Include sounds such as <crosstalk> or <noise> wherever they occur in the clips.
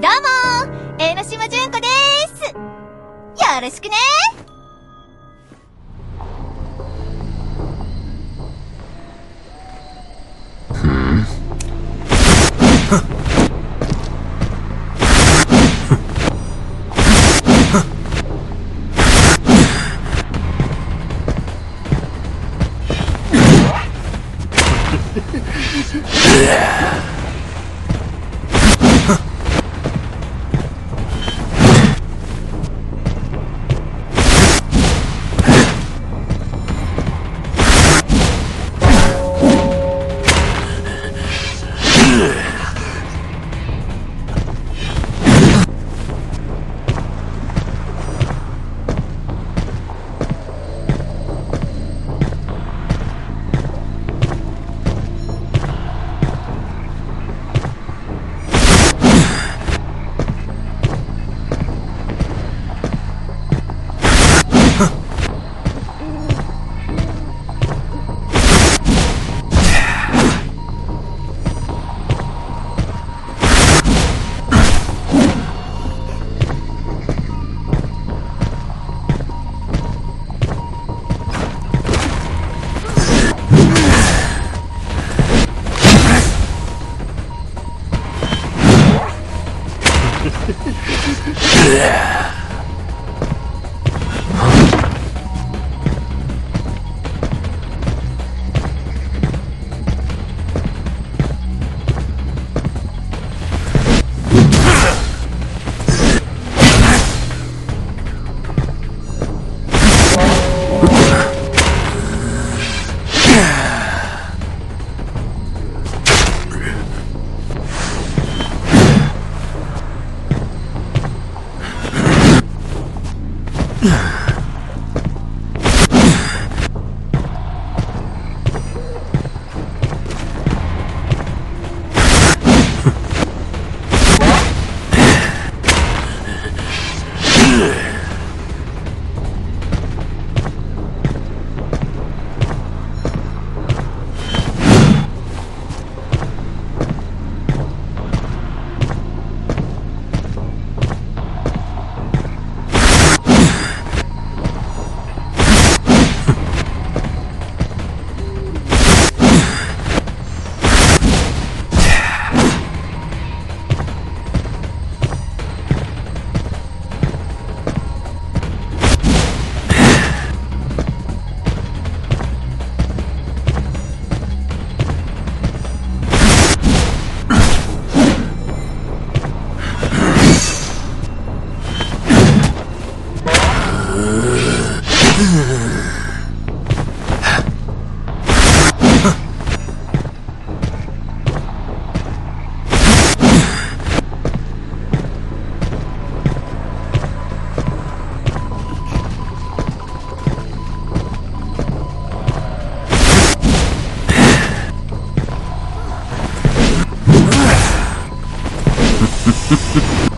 どうも江ノ島純子です。よろしくね Ha ha ha.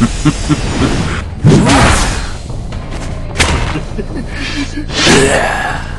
<laughs> yeah.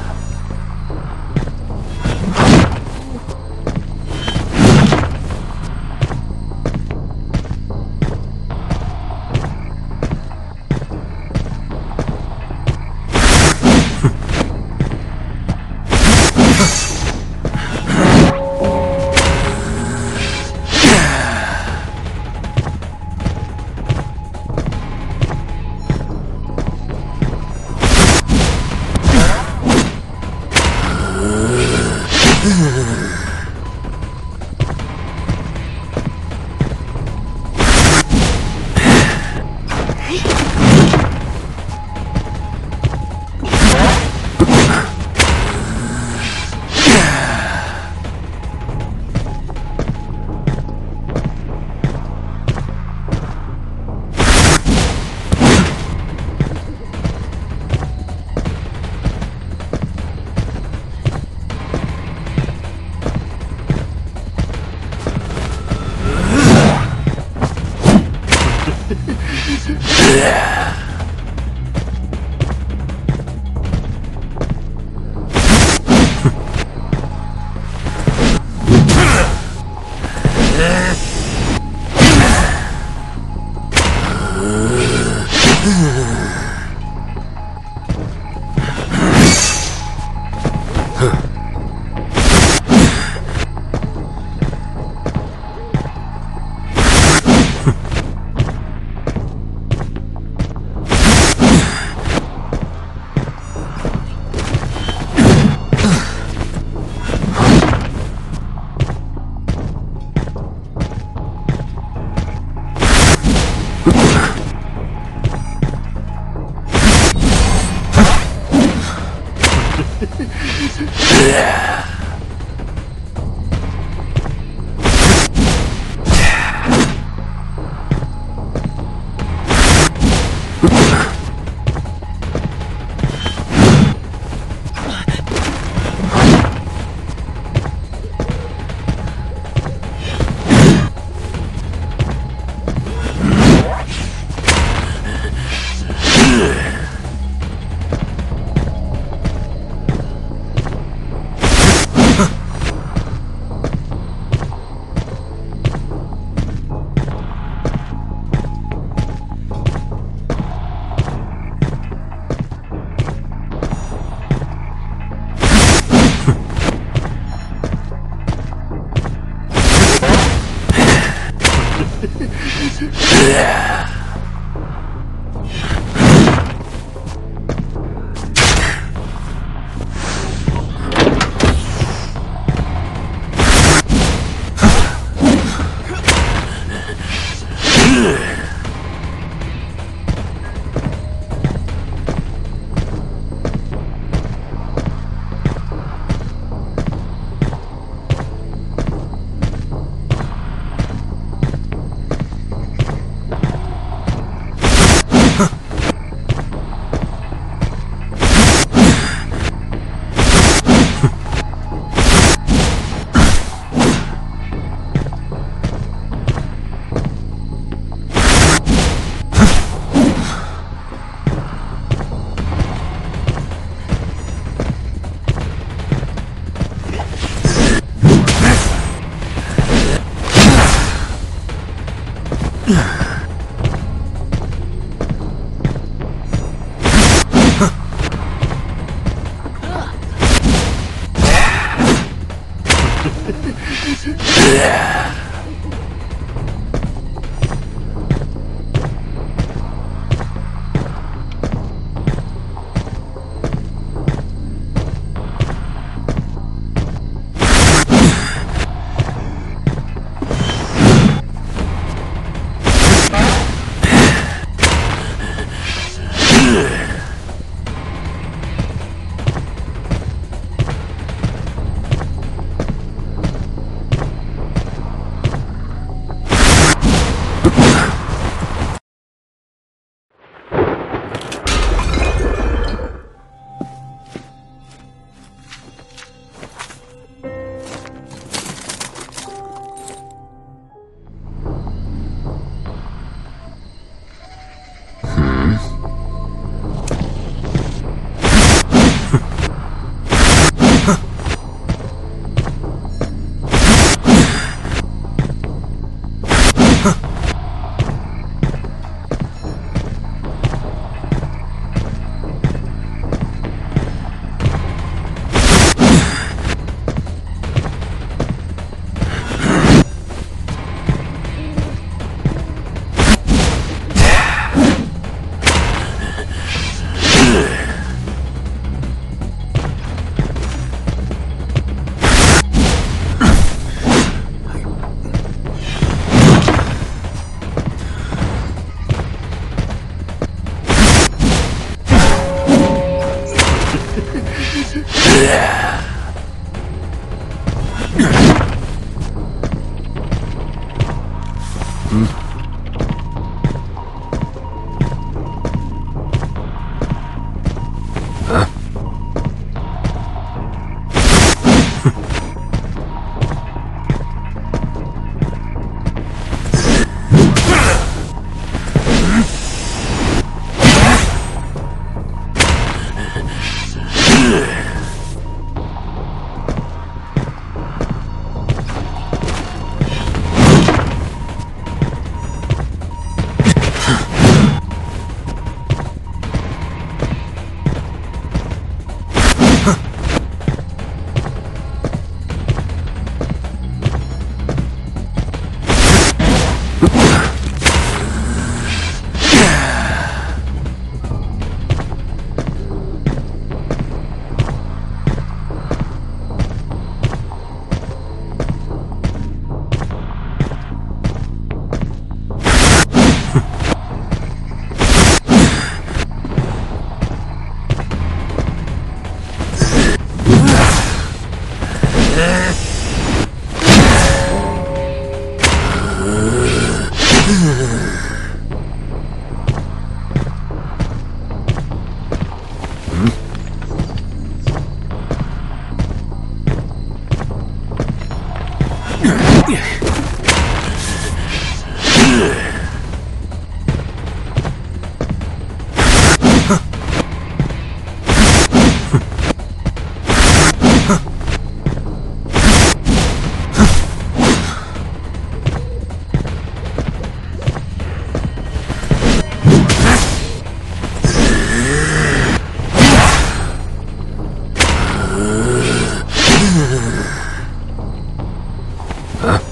Huh?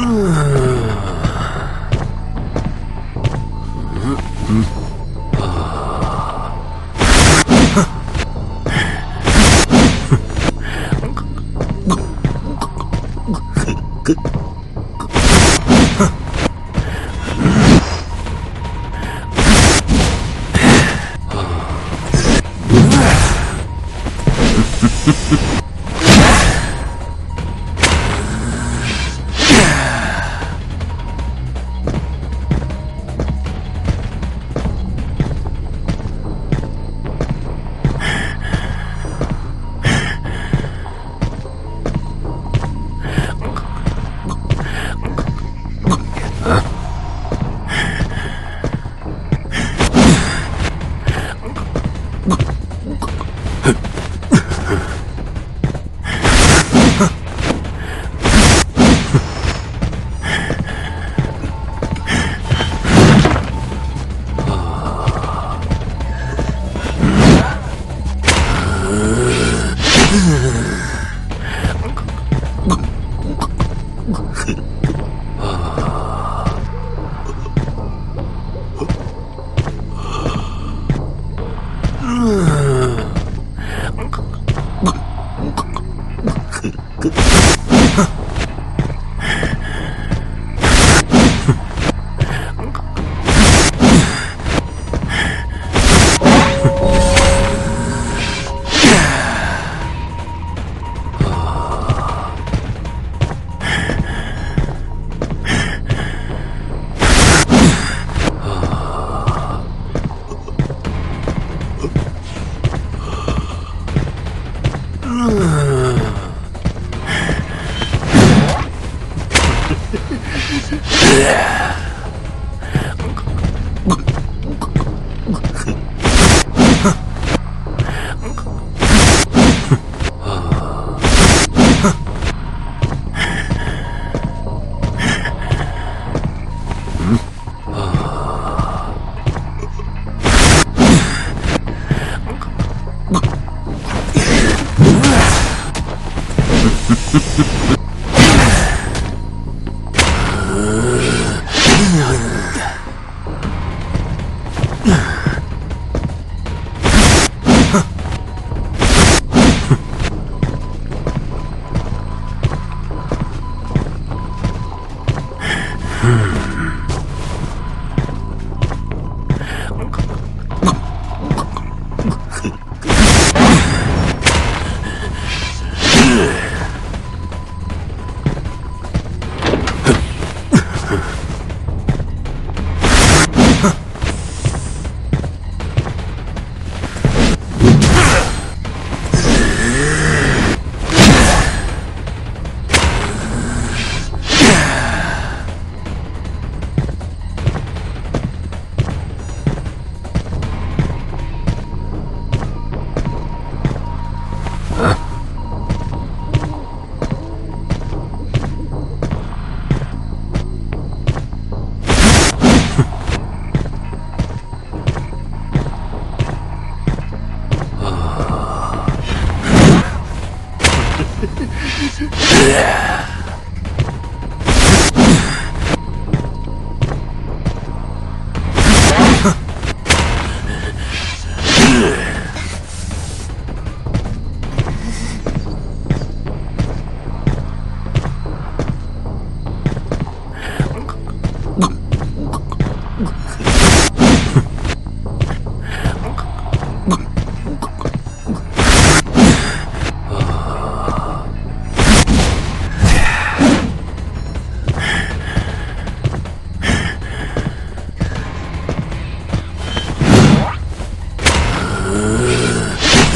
嗯。